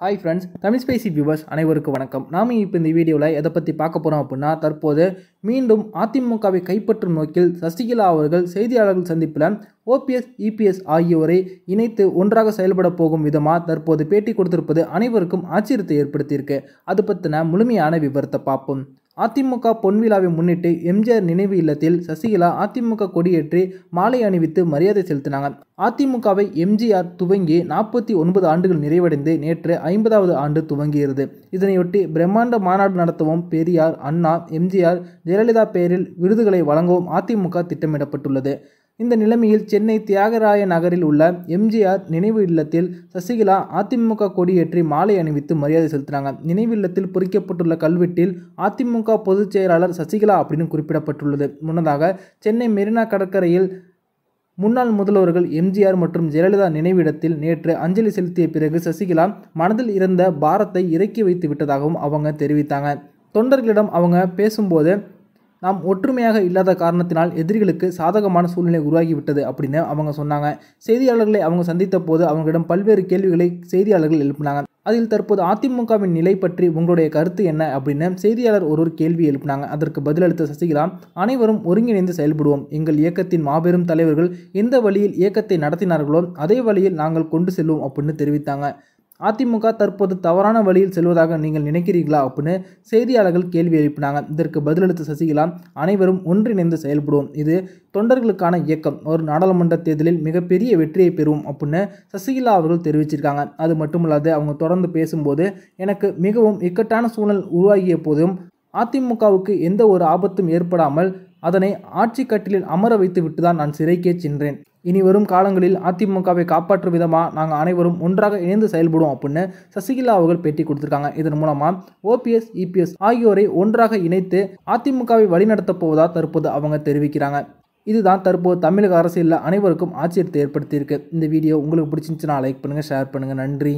Hi friends Tamil spicy viewers அனைவருக்கும் வணக்கம். நாம் இப்போ இந்த வீடியோவில் எதை பற்றி பார்க்க போகிறோம் அப்படின்னா தற்போது மீண்டும் அதிமுகவை கைப்பற்றும் நோக்கில் சசிகலா அவர்கள் செய்தியாளர்கள் சந்திப்பில் ஓபிஎஸ் இபிஎஸ் ஆகியோரை இணைத்து ஒன்றாக செயல்பட போகும் விதமாக தற்போது பேட்டி கொடுத்திருப்பது அனைவருக்கும் ஆச்சரியத்தை ஏற்படுத்தியிருக்கு. அது பற்றின முழுமையான விவரத்தை பார்ப்போம். அதிமுக பொன்விழாவை முன்னிட்டு எம்ஜிஆர் நினைவு இல்லத்தில் சசிகலா அதிமுக கொடியேற்றி மாலை அணிவித்து மரியாதை செலுத்தினாங்க. அதிமுகவை எம்ஜிஆர் துவங்கி நாற்பத்தி ஒன்பது ஆண்டுகள் நிறைவடைந்து நேற்று ஐம்பதாவது ஆண்டு துவங்கியது. இதனையொட்டி பிரம்மாண்ட மாநாடு நடத்தவும் பெரியார் அண்ணா எம்ஜிஆர் ஜெயலலிதா பெயரில் விருதுகளை வழங்கவும் அதிமுக திட்டமிடப்பட்டுள்ளது. இந்த நிலைமையில் சென்னை தியாகராய நகரில் உள்ள எம்ஜிஆர் நினைவு இல்லத்தில் சசிகலா அதிமுக கொடியேற்றி மாலை அணிவித்து மரியாதை செலுத்தினாங்க. நினைவு இல்லத்தில் பொறிக்கப்பட்டுள்ள கல்வெட்டில் அதிமுக பொதுச் செயலாளர் சசிகலா அப்படின்னு குறிப்பிடப்பட்டுள்ளது. முன்னதாக சென்னை மெரினா கடற்கரையில் முன்னாள் முதல்வர்கள் எம்ஜிஆர் மற்றும் ஜெயலலிதா நினைவிடத்தில் நேற்று அஞ்சலி செலுத்திய பிறகு சசிகலா மனதில் இருந்த பாரத்தை இறக்கி வைத்து விட்டதாகவும் அவங்க தெரிவித்தாங்க. தொண்டர்களிடம் அவங்க பேசும்போது நாம் ஒற்றுமையாக இல்லாத காரணத்தினால் எதிரிகளுக்கு சாதகமான சூழ்நிலை உருவாகிவிட்டது அப்படின்னு அவங்க சொன்னாங்க. செய்தியாளர்களை அவங்க சந்தித்த போது அவங்களிடம் பல்வேறு கேள்விகளை செய்தியாளர்கள் எழுப்பினாங்க. அதில் தற்போது அதிமுகவின் நிலை பற்றி உங்களுடைய கருத்து என்ன அப்படின்னு செய்தியாளர் ஒருவர் கேள்வி எழுப்பினாங்க. அதற்கு பதிலளித்த சசிகலா அனைவரும் ஒருங்கிணைந்து செயல்படுவோம். எங்கள் இயக்கத்தின் மாபெரும் தலைவர்கள் எந்த வழியில் இயக்கத்தை நடத்தினார்களோ அதே வழியில் நாங்கள் கொண்டு செல்வோம் அப்படின்னு தெரிவித்தாங்க. அதிமுக தற்போது தவறான வழியில் செல்வதாக நீங்கள் நினைக்கிறீர்களா அப்படின்னு செய்தியாளர்கள் கேள்வி எழுப்பினாங்க. இதற்கு பதிலளித்த சசிகலா அனைவரும் ஒன்றிணைந்து செயல்படுவோம். இது தொண்டர்களுக்கான இயக்கம். ஒரு நாடாளுமன்ற தேர்தலில் மிகப்பெரிய வெற்றியை பெறுவோம் அப்படின்னு சசிகலா அவர்கள் தெரிவிச்சிருக்காங்க. அது மட்டுமல்லாது அவங்க தொடர்ந்து பேசும்போது எனக்கு மிகவும் இக்கட்டான சூழல் உருவாகிய போதும் அதிமுகவுக்கு எந்த ஒரு ஆபத்தும் ஏற்படாமல் அதனை ஆட்சி கட்டிலில் அமர வைத்து விட்டுதான் நான் சிறைக்கே சென்றேன். இனி வரும் காலங்களில் அதிமுகவை காப்பாற்றும் விதமாக நாங்கள் அனைவரும் ஒன்றாக இணைந்து செயல்படுவோம் அப்படின்னு சசிகலா அவர்கள் பேட்டி கொடுத்துருக்காங்க. இதன் மூலமாக ஓபிஎஸ் இபிஎஸ் ஆகியோரை ஒன்றாக இணைத்து அதிமுகவை வழிநடத்தப் போவதா தற்போது அவங்க தெரிவிக்கிறாங்க. இதுதான் தற்போது தமிழக அரசியலில் அனைவருக்கும் ஆச்சரியத்தை ஏற்படுத்தியிருக்கு. இந்த வீடியோ உங்களுக்கு பிடிச்சிருந்துச்சுன்னா லைக் பண்ணுங்கள் ஷேர் பண்ணுங்கள் நன்றி.